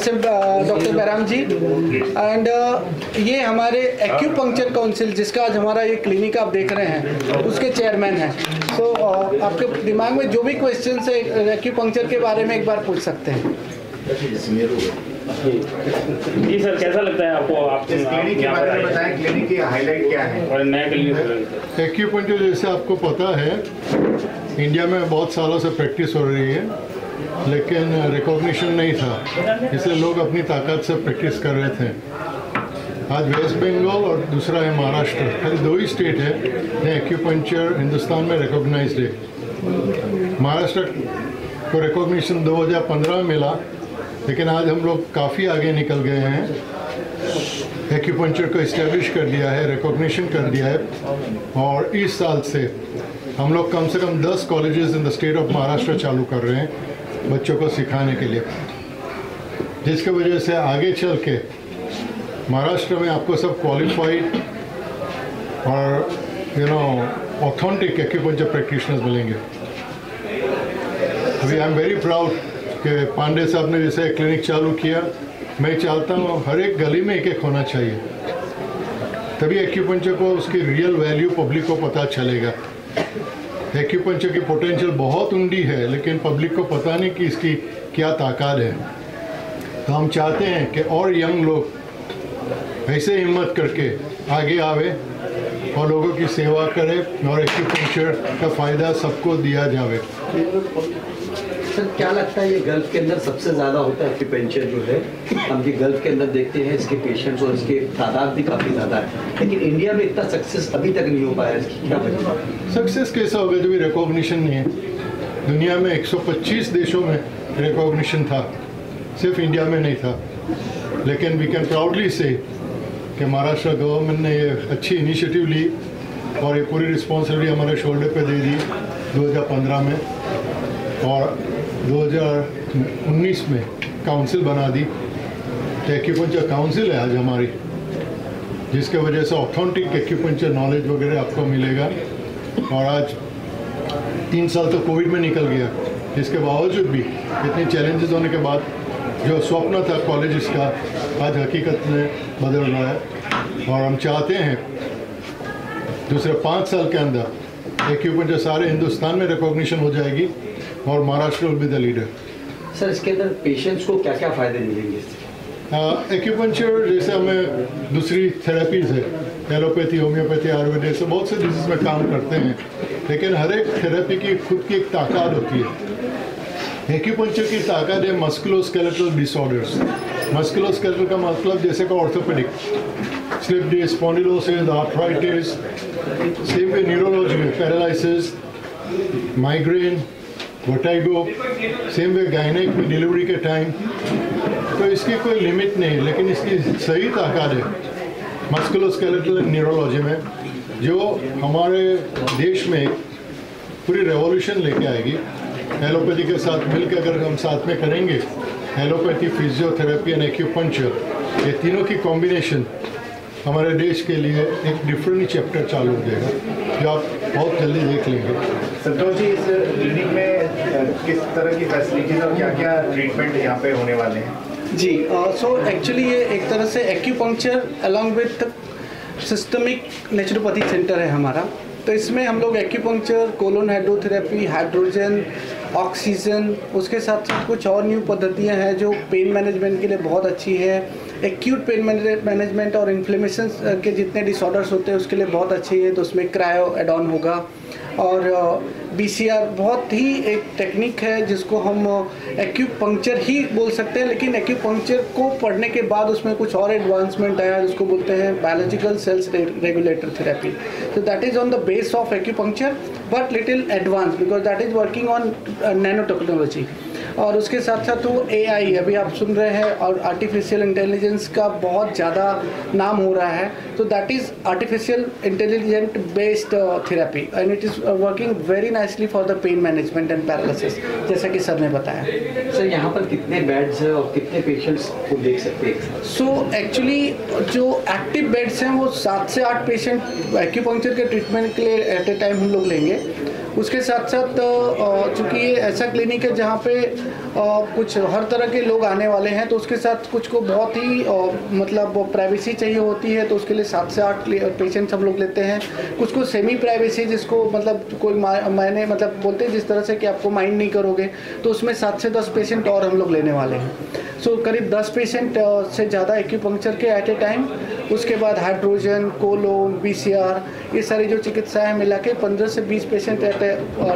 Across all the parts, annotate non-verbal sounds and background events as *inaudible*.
Mister doctor Bairam ji and ये हमारे acupuncture council जिसका आज हमारा ये क्लिनिक आप देख रहे हैं उसके चेयरमैन हैं। तो आपके दिमाग में जो भी क्वेश्चन है एक्यूपंक्चर के बारे में एक बार पूछ सकते हैं। जी सर कैसा लगता है आपको? आप क्लिनिक के बारे में बताएँ क्लिनिक की हाईलाइट क्या है? और नया क्लिनिक एक्यूपंक्चर जैसे आपको पता है इंडिया में बहुत सालों से प्रैक्टिस हो रही है। लेकिन रिकॉग्निशन नहीं था। इसलिए लोग अपनी ताकत से प्रैक्टिस कर रहे थे। आज वेस्ट बंगाल और दूसरा है महाराष्ट्र खाली दो ही स्टेट है। जहाँ एक्यूपंक्चर हिंदुस्तान में रिकॉग्नाइज है महाराष्ट्र को रिकॉग्निशन 2015 में मिला। लेकिन आज हम लोग काफ़ी आगे निकल गए हैं। एक्यूपंक्चर को इस्टेब्लिश कर दिया है रिकॉग्निशन कर दिया है। और इस साल से हम लोग कम से कम 10 colleges in the state of Maharashtra चालू कर रहे हैं। बच्चों को सिखाने के लिए। जिसकी वजह से आगे चल के महाराष्ट्र में आपको सब क्वालिफाइड और you know authentic acupuncture practitioners मिलेंगे। अभी आई एम वेरी प्राउड कि पांडे साहब ने जैसे क्लिनिक चालू किया। मैं चाहता हूँ हर एक गली में एक एक होना चाहिए। तभी एक्यूपंचर को उसकी रियल वैल्यू पब्लिक को पता चलेगा। एक्यूपंचर की पोटेंशियल बहुत उंडी है, लेकिन पब्लिक को पता नहीं कि इसकी क्या ताकत है। तो हम चाहते हैं कि और यंग लोग ऐसे हिम्मत करके आगे आवे और लोगों की सेवा करें और एक्यूपंचर का फ़ायदा सबको दिया जावे। सर, क्या लगता है ये गल्फ के अंदर सबसे ज़्यादा होता है एक्यूपेंचर जो है? हम ये गल्फ के अंदर देखते हैं इसके पेशेंट्स और इसके तादाद भी काफ़ी ज़्यादा है। लेकिन इंडिया में इतना सक्सेस अभी तक नहीं हो पाया इसकी क्या सक्सेस कैसा होगा जब रिकॉग्निशन नहीं है। दुनिया में 125 देशों में रिकॉग्निशन था। सिर्फ़ इंडिया में नहीं था। लेकिन वी कैन प्राउडली से कि महाराष्ट्र गवर्नमेंट ने ये अच्छी इनिशिएटिव ली और ये पूरी रिस्पॉन्सिबिलिटी हमारे शोल्डर पे दे दी 2015 में। और 2019 में काउंसिल बना दी। एक्यूपंचर काउंसिल है आज हमारी, जिसके वजह से ऑथेंटिक एक्यूपंचर नॉलेज वगैरह आपको मिलेगा। और आज तीन साल तो कोविड में निकल गया। इसके बावजूद भी इतने चैलेंजेस होने के बाद जो स्वप्न था कॉलेज का, आज हकीकत में बदल रहा है। और हम चाहते हैं दूसरे पाँच साल के अंदर एक्यूपंचर सारे हिंदुस्तान में रिकॉग्निशन हो जाएगी। और Maharashtra will be the leader sir इसके अंदर पेशेंट्स को क्या क्या फ़ायदे मिलेंगे एक्यूपंचर जैसे हमें दूसरी थेरेपीज है एलोपैथी होम्योपैथी आयुर्वेद ऐसे बहुत से डिज़ीज़ में काम करते हैं लेकिन हर एक थेरेपी की खुद की एक ताकत होती है। एक्यूपंचर की ताकत है मस्कुलोस्केलेटल डिसऑर्डर्स मस्कुलोस्केलेटल का मतलब जैसे का orthopaedic slip disc spondylosis arthritis same way neurology paralysis migraine vertigo same way gynaec में डिलीवरी के टाइम तो इसकी कोई लिमिट नहीं है लेकिन इसकी सही ताकत है। मस्कुलोस्केलेटल न्यूरोलॉजी में, जो हमारे देश में पूरी रेवोल्यूशन लेके आएगी एलोपैथी के साथ मिलकर अगर हम साथ में करेंगे एलोपैथी फिजियोथेरेपी एंड एक्यूपंचर ये तीनों की कॉम्बिनेशन हमारे देश के लिए एक डिफरेंट चैप्टर चालू हो जाएगा जो आप बहुत जल्दी देख लेंगे। संतोष जी इस क्लिनिक में किस तरह की फैसिलिटीज़ और क्या क्या ट्रीटमेंट यहाँ पे होने वाले हैं? जी सो एक्चुअली ये एक तरह से acupuncture along with systemic naturopathy centre है हमारा। तो इसमें हम लोग acupuncture colon hydrotherapy hydrogen oxygen उसके साथ साथ कुछ और न्यू पद्धतियाँ हैं जो पेन मैनेजमेंट के लिए बहुत अच्छी है। एक्यूट पेन मैनेजमेंट और इन्फ्लेमेशन के जितने डिसऑर्डर्स होते हैं, उसके लिए बहुत अच्छी है तो उसमें क्रायो एडॉन होगा। और बीसीआर बहुत ही एक टेक्निक है जिसको हम एक्यूपंक्चर ही बोल सकते हैं, लेकिन एक्यूपंक्चर को पढ़ने के बाद उसमें कुछ और एडवांसमेंट आया जिसको बोलते हैं बायोलॉजिकल सेल्स रेगुलेटर थेरेपी तो that is on the base of acupuncture but little advance because that is working on nano technology और उसके साथ साथ वो ए अभी आप सुन रहे हैं और आर्टिफिशियल इंटेलिजेंस का बहुत ज़्यादा नाम हो रहा है। तो that is artificial intelligent based therapy and it is working very nicely for the pain management and paralysis जैसा कि सर ने बताया। सर यहाँ पर कितने बेड्स हैं और कितने पेशेंट्स को देख सकते हैं? सो एक्चुअली जो एक्टिव बेड्स हैं वो सात से आठ पेशेंट एक्यूपंक्चर के ट्रीटमेंट के लिए एट ए टाइम हम लोग लेंगे। उसके साथ साथ चूँकि ये ऐसा क्लिनिक है जहाँ पे कुछ हर तरह के लोग आने वाले हैं तो उसके साथ कुछ को बहुत ही मतलब प्राइवेसी चाहिए होती है तो उसके लिए सात से आठ पेशेंट्स हम लोग लेते हैं। कुछ को सेमी प्राइवेसी जिसको मतलब कोई मायने मतलब बोलते हैं जिस तरह से कि आपको माइंड नहीं करोगे तो उसमें सात से दस पेशेंट और हम लोग लेने वाले हैं। सो करीब दस पेशेंट से ज़्यादा एक्यूपंक्चर के एट ए टाइम उसके बाद हाइड्रोजन कोलोन बी ये सारी जो चिकित्साएँ मिला के पंद्रह से बीस पेशेंट एट ए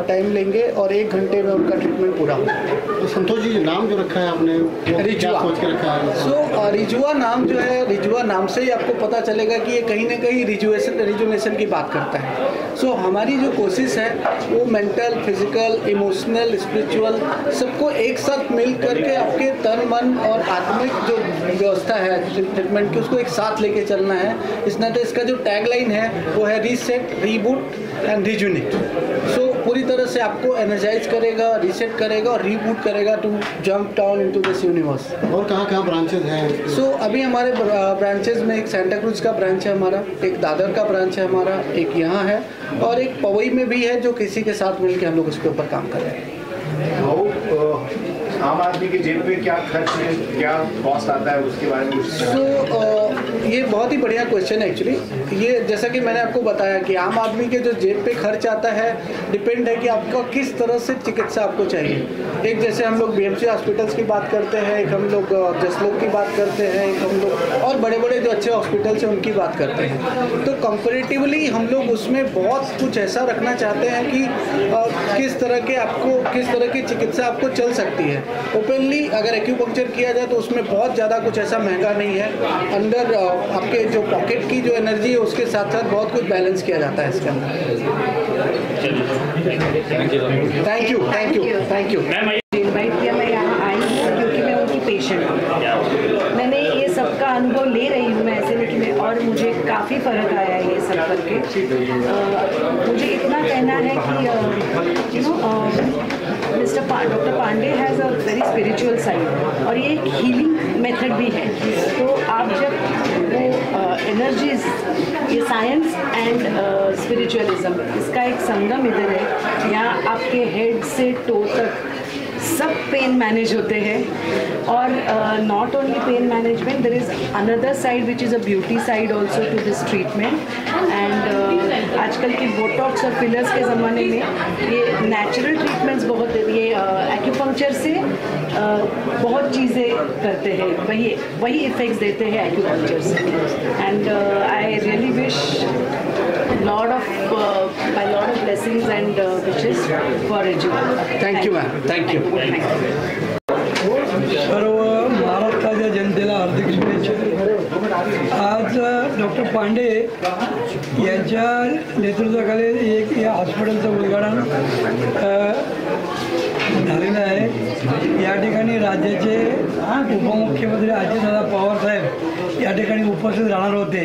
टाइम लेंगे और एक घंटे में उनका ट्रीटमेंट पूरा होगा। तो संतोष जी नाम जो रखा है आपने रिजुआ। सोच के रखा है? सो so, रिजुआ नाम जो है रिजुआ नाम से ही आपको पता चलेगा कि ये कहीं ना कहीं रिजुएशन रिजुनेशन की बात करता है। सो so, हमारी जो कोशिश है वो मेंटल फ़िज़िकल इमोशनल स्पिरिचुअल सबको एक साथ मिल करके आपके तन मन और आत्मिक जो व्यवस्था है ट्रीटमेंट की उसको एक साथ लेके चलना है। इस नाते इसका जो टैगलाइन है वो है reset reboot and rejuvenate so पूरी तरह से आपको एनर्जाइज करेगा रीसेट करेगा और रीबूट करेगा to jump down into this universe और कहाँ कहाँ ब्रांचेज हैं सो अभी हमारे ब्रांचेज में एक सेंटा क्रूज का ब्रांच है हमारा एक दादर का ब्रांच है हमारा एक यहाँ है और एक पवई में भी है जो किसी के साथ मिलकर हम लोग उसके ऊपर काम कर रहे हैं। आम आदमी के जेब पे क्या खर्च है क्या कॉस्ट आता है उसके बारे में कुछ सो ये बहुत ही बढ़िया क्वेश्चन है एक्चुअली ये जैसा कि मैंने आपको बताया कि आम आदमी के जो जेब पे खर्च आता है डिपेंड है कि आपका किस तरह से चिकित्सा आपको चाहिए. एक जैसे हम लोग बीएमसी हॉस्पिटल्स की बात करते हैं एक हम लोग अ, जसलोक की बात करते हैं एक हम लोग और बड़े बड़े जो अच्छे हॉस्पिटल्स हैं उनकी बात करते हैं. तो कंपेरेटिवली हम लोग उसमें बहुत कुछ ऐसा रखना चाहते हैं कि अ, किस तरह के आपको किस तरह की चिकित्सा आपको चल सकती है. ओपनली अगर एक्यूपंक्चर किया जाए तो उसमें बहुत ज़्यादा कुछ ऐसा महँगा नहीं है। अंदर आपके जो पॉकेट की जो एनर्जी है उसके साथ साथ बहुत कुछ बैलेंस किया जाता है इसके अंदर। Thank you thank you thank you invite किया मैं यहाँ आई हूँ क्योंकि मैं उनकी पेशेंट हूँ। मैंने ये सबका अनुभव ले रही हूँ मैं ऐसे लेकिन मैं और मुझे काफ़ी फ़र्क आया है ये सब करके। मुझे इतना कहना है कि you know doctor Pandey has a very spiritual side और ये एक हीलिंग मेथड भी है। तो आप जब वो एनर्जीज ये साइंस एंड स्पिरिचुअलिज्म इसका एक संगम इधर है। यहाँ आपके हेड से टो तक सब पेन मैनेज होते हैं और not only pain management there is another side which is a beauty side also to this treatment and आजकल के बोटॉक्स और फिलर्स के ज़माने में ये नेचुरल ट्रीटमेंट्स बहुत ये एक्यूपंक्चर से uh, बहुत चीज़ें करते हैं वही वही इफ़ेक्ट्स देते हैं एक्यूपंक्चर से and I really wish lot of by lot of blessings and uh, wishes for Rajul. Thank you, ma'am. Thank you. Thank you. सर्व महाराष्ट्राच्या जनतेला हार्दिक शुभेच्छा आज डॉक्टर पांडे यांच्या नेतृत्वाखाली एक या हॉस्पिटलचं उद्घाटन झालेलं आहे. या ठिकाणी राज्याचे उपमुख्यमंत्री अजितदादा पवार साहेब या ठिकाणी उपस्थित राहणार होते.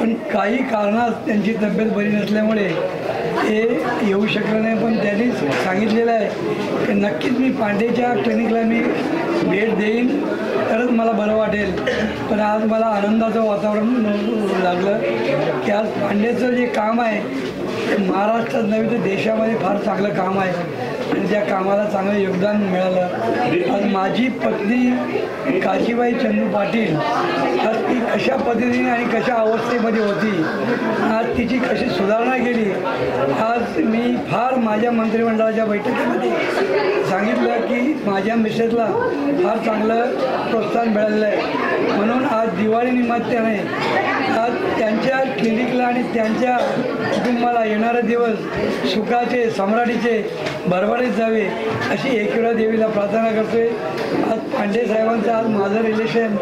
पण काही कारणात त्यांची तब्येत बरी नसल्यामुळे ते येऊ शकलं नाही. पण त्यांनी सांगितलेलं आहे की नक्कीच मी पांडेच्या क्लिनिकला मी भेट देईन. तरच मला बरं वाटेल. पण आज मला आनंदाचं वातावरण लागलं की आज पांडेचं जे काम आहे ते महाराष्ट्रात नव्हे तर देशामध्ये फार चांगलं काम आहे. आणि त्या कामाला चांगलं योगदान मिळालं. आज माझी पत्नी काशीबाई चंदू पाटील आज ती कशा पद्धतीने आणि कशा अवस्थेमध्ये होती आज तिची कशी सुधारणा केली आज मी फार माझ्या मंत्रिमंडळाच्या बैठकीमध्ये सांगितलं की माझ्या मिसेसला फार चांगलं प्रोत्साहन मिळालेलं आहे. म्हणून आज दिवाळी निमित्ताने आज त्यांच्या क्लिनिकला आणि त्यांच्या कुटुंबाला येणारे दिवस सुखाचे सम्राटीचे भरभरीत जावे अशी एकविरा देवीला प्रार्थना करतोय. आज पांडे साहेबांचं आज माझं रिलेशन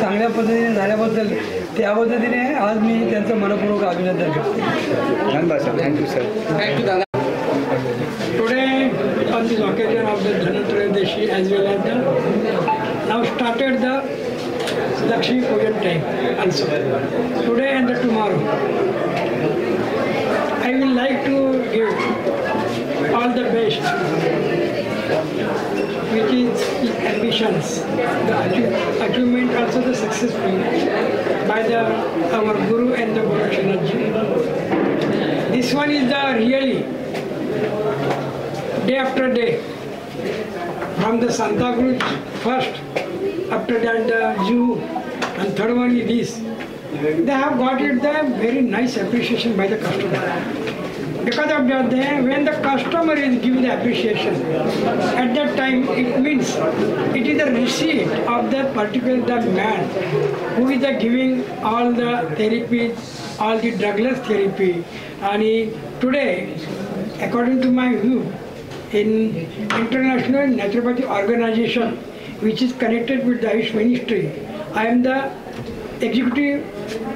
चांगल्या पद्धतीने झाल्याबद्दल त्या पद्धतीने आज मी त्यांचं मनपूर्वक अभिनंदन करतो धन्यवाद sir. Thank you sir thank you दादा. Of the Dhanatrayodashi as well as the now started the Lakshmi Pujan time also. Today and the tomorrow. I will like to give all the best, which is ambitions, the achie- achievement also the successful by the our Guru and the Guru Shanadji. This one is the really day after day. From the Santa Cruz first, after that the Jew, and third one is this. They have got it the very nice appreciation by the customer. Because of that, they, when the customer is giving the appreciation, at that time it means it is a receipt of the particular the man who is giving all the therapies, all the drugless therapy. And today, according to my view, in International Naturopathy Organization, which is connected with the Ministry, I am the executive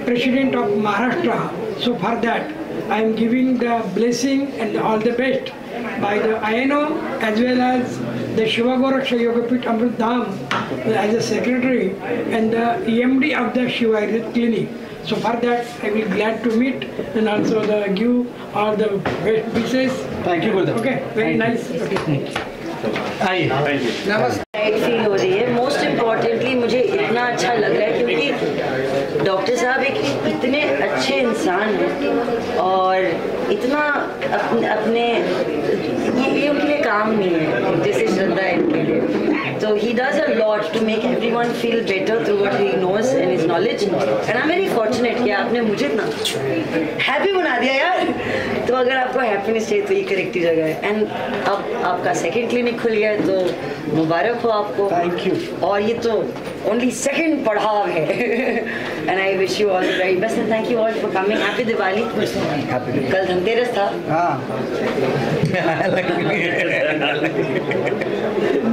president of Maharashtra. So for that, I am giving the blessing and all the best by the INO as well as the Shiva Goraksha Yogapit Amrit Dham as a secretary and the EMD of the Shiva Ayurved Clinic. So for that, I will be glad to meet and also the give all the best wishes. Thank you, Gurudev. Okay, very Thank nice. You. Okay. Thank you. Namaste. Doctor साहब एक इतने अच्छे इंसान हैं और इतना अपने अपने ये, ये उनके लिए काम नहीं है जैसे श्रद्धा है इनके लिए। तो he does a lot to make everyone feel better through what he knows and his knowledge and I am very fortunate कि आपने मुझे इतना हैप्पी बना दिया यार। तो अगर आपको हैप्पीनेस चाहिए तो ये करेक्ट ही जगह है। एंड अब आपका सेकेंड क्लिनिक खुल गया है तो मुबारक हो आपको। थैंक यू और ये तो ओनली सेकंड पड़ाव है and I wish you all the very best and thank you all for coming happy Diwali कल धनतेरस था। हाँ।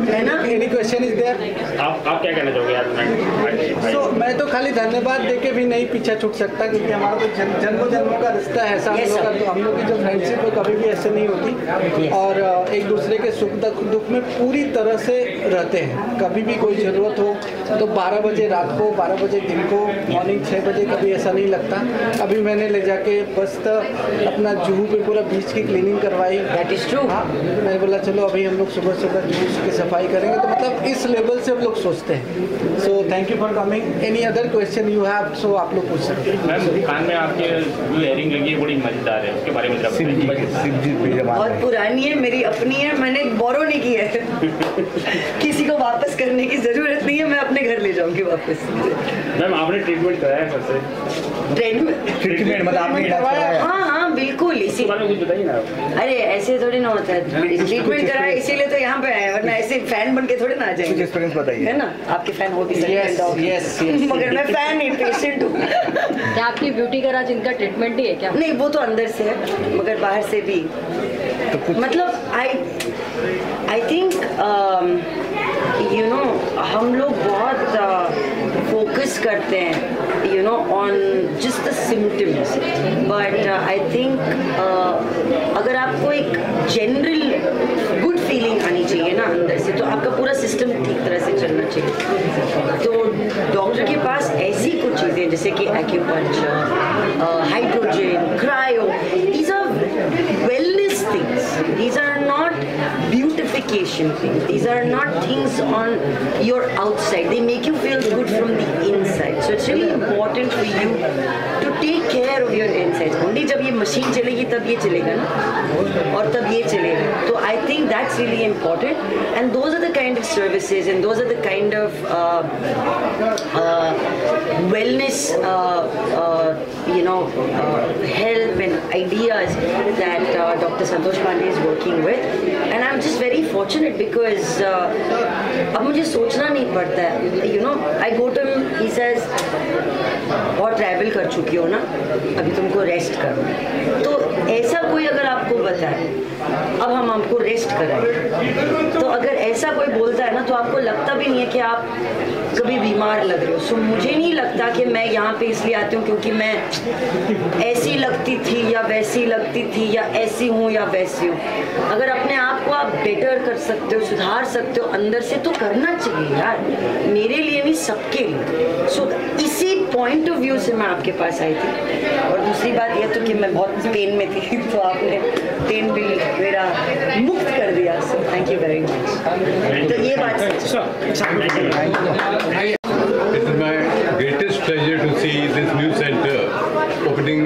है ना? एनी क्वेश्चन इज़ देयर आप आप क्या कहना चाहोगे यार? मैं सो मैं तो खाली धन्यवाद देके भी नहीं पीछे छूट सकता क्योंकि हमारा तो जन, जन्मों जन्मों का रिश्ता है। ऐसा हम Yes, लोग का तो हम लोग की जो फ्रेंडशिप है कभी भी ऐसे नहीं होती। और एक दूसरे के सुख दुख दुख में पूरी तरह से रहते हैं। कभी भी कोई ज़रूरत हो तो 12 बजे रात को 12 बजे दिन को मॉर्निंग 6 बजे कभी ऐसा नहीं लगता। अभी मैंने ले जाके बस तो अपना जूहू पे पूरा बीच की क्लीनिंग करवाई। That is true. हाँ मैंने बोला चलो अभी हम लोग सुबह सुबह जूहू की सफ़ाई करेंगे। तो मतलब इस लेवल से हम लोग सोचते हैं। So thank you for coming any other question you have so आप लोग पूछ सकते हैं। मैम कान में आपके जो हेयरिंग लगी है बड़ी मज़ेदार है। उसके बारे में बहुत पुरानी है मेरी अपनी है मैंने बोरो नहीं की है। *laughs* किसी को वापस करने की ज़रूरत नहीं है। अपने घर ले जाऊँगी वापस। मैम आपने ट्रीटमेंट कराया है सबसे ट्रेन ट्रीटमेंट मतलब आपने इलाज कराया हाँ? हाँ बिल्कुल इसी बारे में कुछ बताइए ना अरे ऐसे थोड़ी ना होता है। ट्रीटमेंट कराया इसीलिए तो यहाँ पे आए वरना ऐसे फ़ैन बन के थोड़ी ना आ जाएँगे। एक्सपीरियंस बताइए। है ना? आपके फ़ैन हो भी सकते हैं Yes, dog। yes, yes. मगर मैं फ़ैन नहीं पेशेंट हूँ। क्या आपकी ब्यूटी गराज इनका ट्रीटमेंट ही है क्या? नहीं वो तो अंदर से है मगर बाहर से भी। मतलब I I think you know हम लोग बहुत फोकस करते हैं you know on just the symptoms but I think अगर आपको एक जनरल गुड फीलिंग आनी चाहिए ना अंदर से तो आपका पूरा सिस्टम ठीक तरह से चलना चाहिए। तो डॉक्टर के पास ऐसी कुछ चीज़ें, जैसे कि acupuncture hydrogen cryo beautification things these are not things on your outside they make you feel good from the inside so it's really important for you to take care of your insides only जब ये machine चलेगी तब ये चलेगा ना और तब ये चलेगा तो I think that's really important and those are the kind of services and those are the kind of uh, uh, wellness uh, uh, you know uh, help and ideas that uh, Dr. Santosh Pandey is working with and I'm just very fortunate because uh, अब मुझे सोचना नहीं पड़ता है you know I go to him he और travel कर चुकी हो ना, अभी तुमको रेस्ट करो। तो ऐसा कोई अगर आपको बताए, अब हम आपको रेस्ट कराएँ। तो अगर ऐसा कोई बोलता है ना तो आपको लगता भी नहीं है कि आप कभी बीमार लग रहे हो। सो मुझे नहीं लगता कि मैं यहाँ पे इसलिए आती हूँ क्योंकि मैं ऐसी लगती थी या वैसी लगती थी या ऐसी हूँ या वैसी हूँ। अगर अपने आप को आप बेटर कर सकते हो सुधार सकते हो अंदर से तो करना चाहिए यार। मेरे लिए नहीं सबके लिए। सो so, इसी पॉइंट ऑफ़ व्यू से मैं आपके पास आई थी। और दूसरी बात यह तो कि मैं बहुत पेन में थी *laughs* तो आपने पेन भी मेरा मुक्त कर दिया। So thank you very much तो ये बात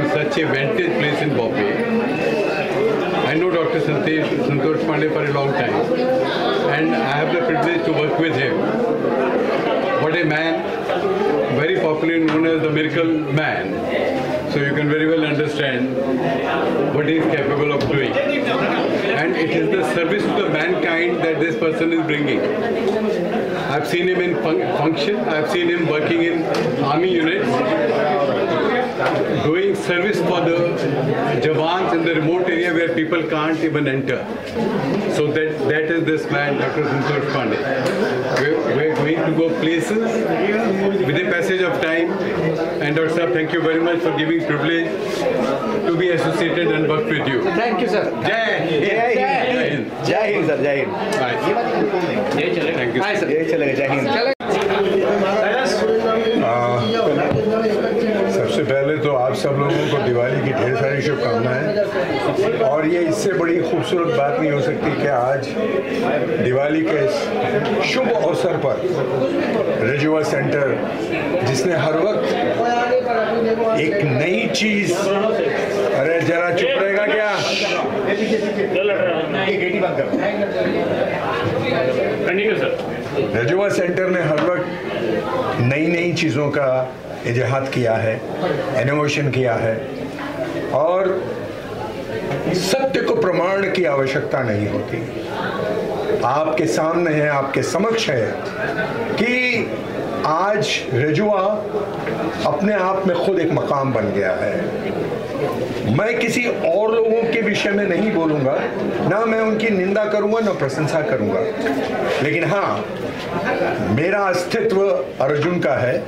such a vantage place in Bombay. I know Dr. Santosh For a long time, and I have the privilege to work with him. What a man, very popularly known as the miracle man. So you can very well understand what he is capable of doing. And it is the service to the mankind that this person is bringing. I've seen him in fun- function, I've seen him working in army units, doing service for the Jawans in the remote area where people can't even enter. So that, that is this man, Dr. Santosh Pandey. We're, we're, going to go places with the passage of time. And Dr. Thank you very much for giving privilege to be associated and work with you. Thank you, sir. Jai Hind. Jai Hind. Jai Hind, sir. Jai Hind. Thank you. Sir. Jai Hind. खूबसूरत बात नहीं हो सकती कि आज दिवाली के इस शुभ अवसर पर रजुआ सेंटर जिसने हर वक्त एक नई चीज़ अरे जरा चुप रहेगा क्या? रजुआ सेंटर ने हर वक्त नई नई चीज़ों का इजहाद किया है इनोवेशन किया है। और सत्य को प्रमाण की आवश्यकता नहीं होती। आपके सामने है, आपके समक्ष है कि आज रजुआ अपने आप में खुद एक मकाम बन गया है। मैं किसी और लोगों के विषय में नहीं बोलूँगा, ना मैं उनकी निंदा करूँगा, ना प्रशंसा करूँगा। लेकिन हाँ मेरा अस्तित्व अर्जुन का है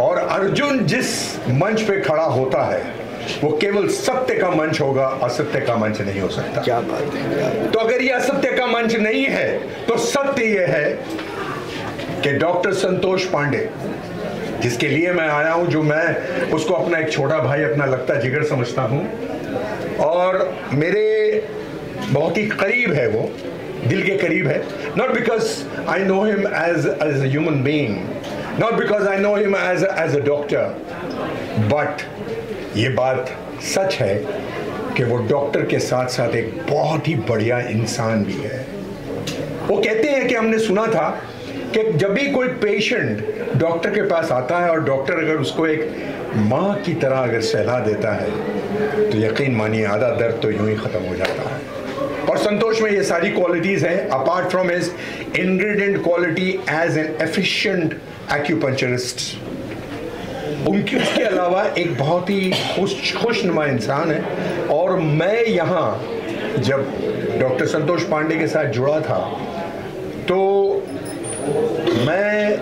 और अर्जुन जिस मंच पे खड़ा होता है वो केवल सत्य का मंच होगा असत्य का मंच नहीं हो सकता। क्या बात है तो अगर ये असत्य का मंच नहीं है तो सत्य ये है कि डॉक्टर संतोष पांडे जिसके लिए मैं आया हूँ जो मैं उसको अपना एक छोटा भाई अपना लगता जिगर समझता हूँ और मेरे बहुत ही करीब है वो दिल के करीब है। Not because I know him as as human being not because I know him as as a doctor but ये बात सच है कि वो डॉक्टर के साथ साथ एक बहुत ही बढ़िया इंसान भी है। वो कहते हैं कि हमने सुना था कि जब भी कोई पेशेंट डॉक्टर के पास आता है और डॉक्टर अगर उसको एक माँ की तरह अगर सहला देता है तो यकीन मानिए आधा दर्द तो यूँ ही खत्म हो जाता है। और संतोष में ये सारी क्वालिटीज हैं apart from his ingredient quality as an efficient acupuncturist उनकी उसके अलावा एक बहुत ही खुश, खुशनुमा इंसान है। और मैं यहाँ जब डॉक्टर संतोष पांडे के साथ जुड़ा था तो मैं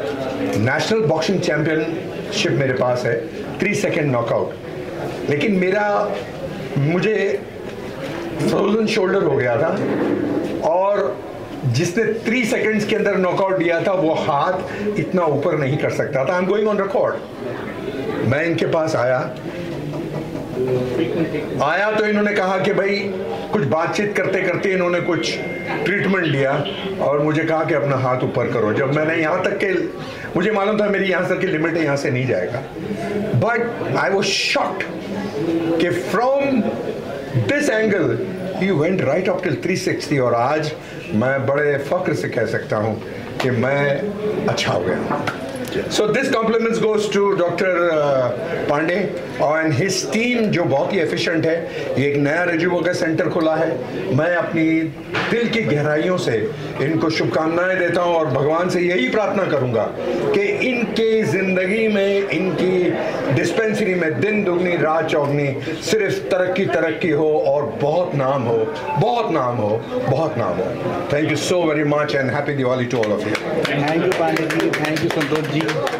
नेशनल बॉक्सिंग चैंपियनशिप मेरे पास है थ्री सेकेंड नॉकआउट लेकिन मेरा, मुझे फ्रोजन शोल्डर हो गया था, और जिसने थ्री सेकेंड्स के अंदर नॉकआउट दिया था, वो हाथ इतना ऊपर नहीं कर सकता था। I am going on record मैं इनके पास आया। आया तो इन्होंने कहा कि भाई, कुछ बातचीत करते करते इन्होंने कुछ ट्रीटमेंट लिया और मुझे कहा कि अपना हाथ ऊपर करो। जब मैंने यहाँ तक के, मुझे मालूम था मेरी यहाँ तक की लिमिट यहाँ से नहीं जाएगा। बट आई वॉज़ शॉक्ड कि from this angle he went right up till 360 और आज मैं बड़े फख्र से कह सकता हूँ कि मैं अच्छा हो गया। So this compliments goes to doctor Pandey और हिज टीम जो बहुत ही एफिशिएंट है। ये एक नया रेजुओ का सेंटर खुला है। मैं अपनी दिल की गहराइयों से इनको शुभकामनाएँ देता हूँ और भगवान से यही प्रार्थना करूँगा कि इनके ज़िंदगी में, इनकी डिस्पेंसरी में दिन दुगनी, रात चौगनी सिर्फ़ तरक्की तरक्की हो और बहुत नाम हो, बहुत नाम हो, बहुत नाम हो। Thank you so very much and happy Diwali to all of you thank you Pandey ji. Thank you Santosh ji. G.